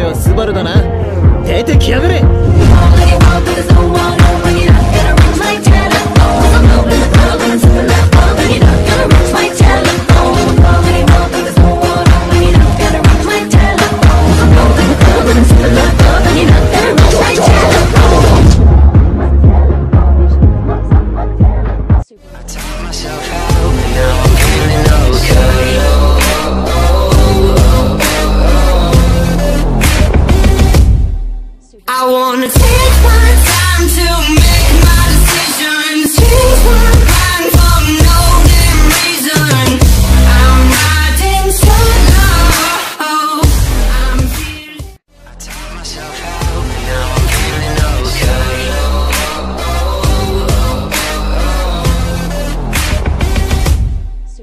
その声はスバルだな。出てきやがれ。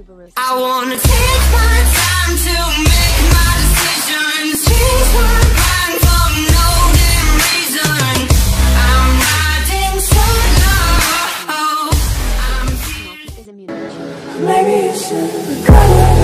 I wanna take my time to make my decisions. Change my mind for no damn reason. I'm riding solo. I'm. Maybe you should it.